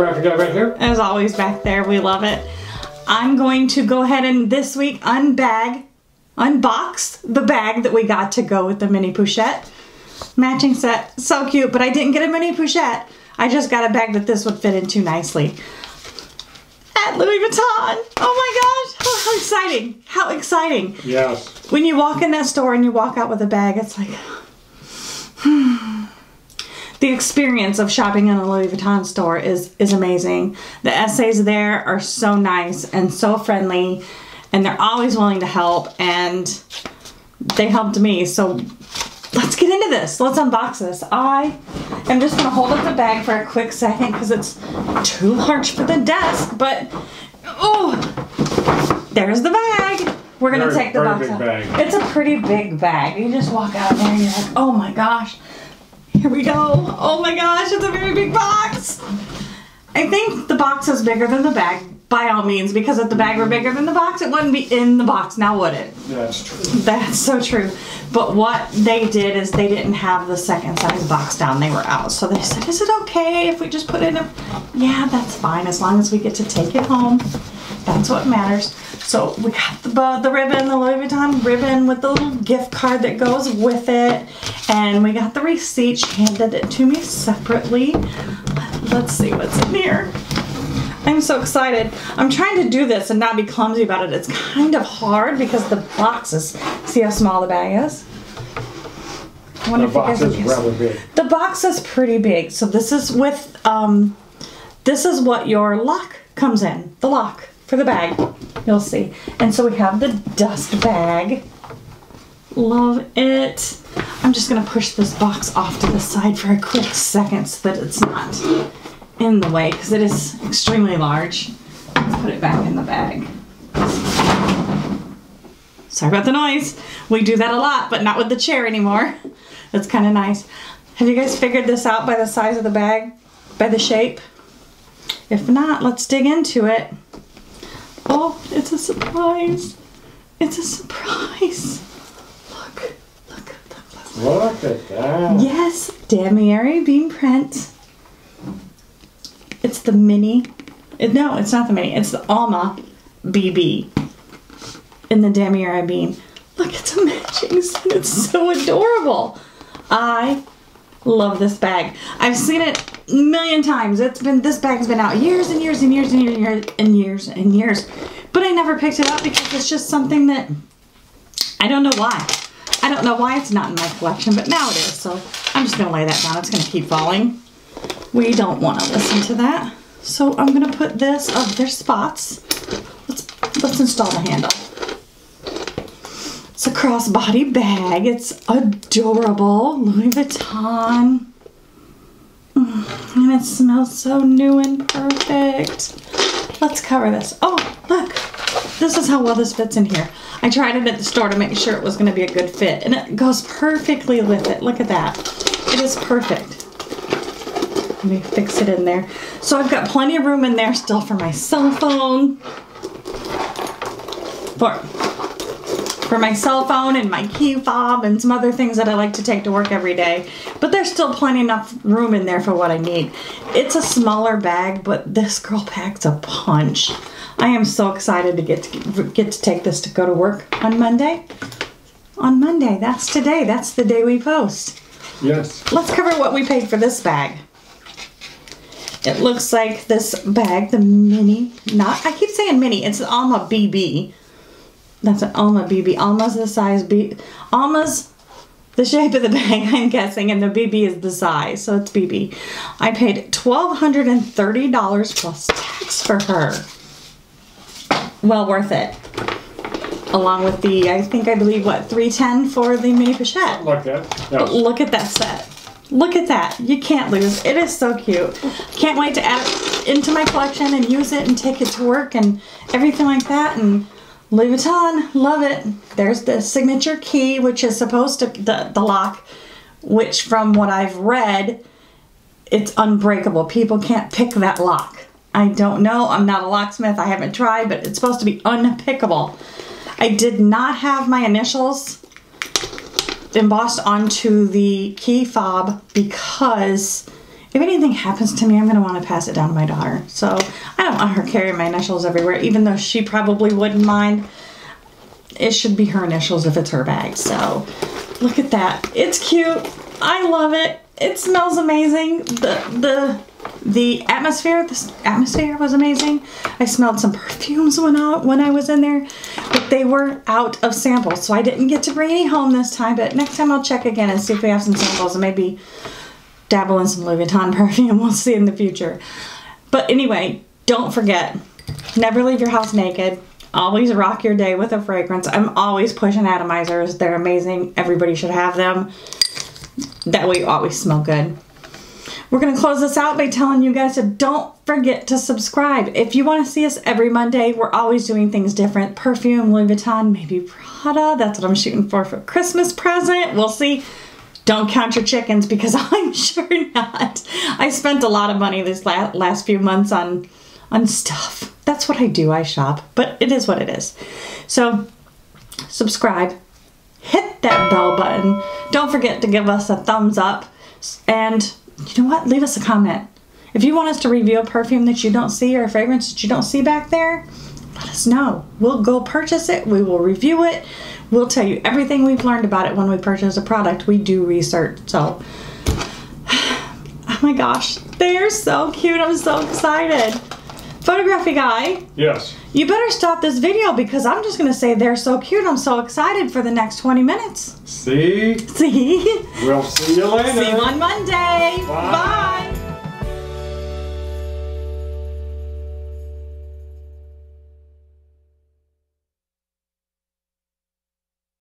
photographic guy right here. as always back there. We love it. I'm going to go ahead and this week unbag, unbox the bag that we got to go with the mini pochette. Matching set, so cute, but I didn't get a mini pochette. I just got a bag that this would fit into nicely. At Louis Vuitton. Oh my gosh, how exciting. How exciting. Yes. When you walk in that store and you walk out with a bag, it's like, hmm. The experience of shopping in a Louis Vuitton store is is amazing. The SAs there are so nice and so friendly, and they're always willing to help, and they helped me. So let's get into this. Let's unbox this. I am just gonna hold up the bag for a quick second because it's too large for the desk, but oh, there's the bag. We're gonna Very- take the box out. bag. It's a pretty big bag. You just walk out there and you're like, oh my gosh. Here we go. Oh my gosh, it's a very big box. I think the box is bigger than the bag, by all means, because if the bag were bigger than the box, it wouldn't be in the box now, would it? That's true. That's so true. But what they did is they didn't have the second size box down. They were out. So they said, Is it okay if we just put it in a. Yeah, that's fine as long as we get to take it home. That's what matters. So we got the, the ribbon, the Louis Vuitton ribbon with the little gift card that goes with it. And we got the receipt. She handed it to me separately. Let's see what's in here. I'm so excited. I'm trying to do this and not be clumsy about it. It's kind of hard because the boxes. See how small the bag is? I wonder The if you box guys is rather big. The box is pretty big. So this is with um this is what your lock comes in. The lock for the bag. You'll see. And so we have the dust bag. Love it. I'm just gonna push this box off to the side for a quick second so that it's not in the way because it is extremely large. Let's put it back in the bag. Sorry about the noise. We do that a lot, but not with the chair anymore. That's kind of nice. Have you guys figured this out by the size of the bag? By the shape? If not, let's dig into it. Oh, it's a surprise. It's a surprise. Look, look, look, look. Look at that. Yes, Damier Ebene print. It's the mini. it- no, it's not the mini. It's the Alma BB in the Damier Ebene. Look, it's a matching set. It's so adorable. I love this bag. I've seen it a million times. It's been this bag's been out years and years and years and years and years and years and years. But I never picked it up because it's just something that I don't know why. I don't know why it's not in my collection, but now it is. So I'm just gonna lay that down. It's gonna keep falling. We don't want to listen to that. So I'm gonna put this. Oh, there's spots. Let's let's install the handle. It's a crossbody bag. It's adorable. Louis Vuitton. Mm, And it smells so new and perfect. Let's cover this. Oh, look. This is how well this fits in here. I tried it at the store to make sure it was going to be a good fit. And it goes perfectly with it. Look at that. It is perfect. Let me fix it in there. So I've got plenty of room in there still for my cell phone. For, for my cell phone and my key fob and some other things that I like to take to work every day. But there's still plenty enough room in there for what I need. It's a smaller bag, but this girl packs a punch. I am so excited to get to get to take this to go to work on Monday. On Monday, that's today. That's the day we post. Yes. Let's cover what we paid for this bag. It looks like this bag, the mini, not, I keep saying mini, it's Alma BB. That's an Alma BB. Alma's the size B. Alma's the shape of the bag, I'm guessing, and the BB is the size, so it's BB. I paid $1,230 plus tax for her. Well worth it. Along with the, I think I believe, what, 310 for the mini pochette. Like that. Look at that set. Look at that. You can't lose. It is so cute. Can't wait to add it into my collection and use it and take it to work and everything like that. And Louis Vuitton, love it. There's the signature key, which is supposed to, the, the lock, which from what I've read, it's unbreakable. People can't pick that lock. I don't know. I'm not a locksmith. I haven't tried, but it's supposed to be unpickable. I did not have my initials embossed onto the key fob because if anything happens to me, I'm gonna want to pass it down to my daughter. So I don't want her carrying my initials everywhere, even though she probably wouldn't mind. It should be her initials if it's her bag. So look at that. It's cute. I love it. It smells amazing. The the the atmosphere, the atmosphere was amazing. I smelled some perfumes when I, when I was in there, but they were out of samples, so I didn't get to bring any home this time. But next time I'll check again and see if we have some samples and maybe dabble in some Louis Vuitton perfume. We'll see in the future. But anyway, don't forget, never leave your house naked. Always rock your day with a fragrance. I'm always pushing atomizers. They're amazing. Everybody should have them. That way you always smell good. We're going to close this out by telling you guys to don't forget to subscribe. If you want to see us every Monday, we're always doing things different. Perfume, Louis Vuitton, maybe Prada. That's what I'm shooting for for Christmas present. We'll see. Don't count your chickens because I'm sure not. I spent a lot of money this last, few months on on stuff. That's what I do. I shop, but it is what it is. So subscribe, hit that bell button. Don't forget to give us a thumbs up and you know what? Leave us a comment. If you want us to review a perfume that you don't see or a fragrance that you don't see back there, let us know. We'll go purchase it. We will review it. We'll tell you everything we've learned about it when we purchase a product. We do research. So, oh my gosh, they're so cute. I'm so excited. Photography guy, Yes. you better stop this video because I'm just going to say they're so cute. I'm so excited for the next 20 minutes. See? See? We'll see you later. See you on Monday. Bye. Bye.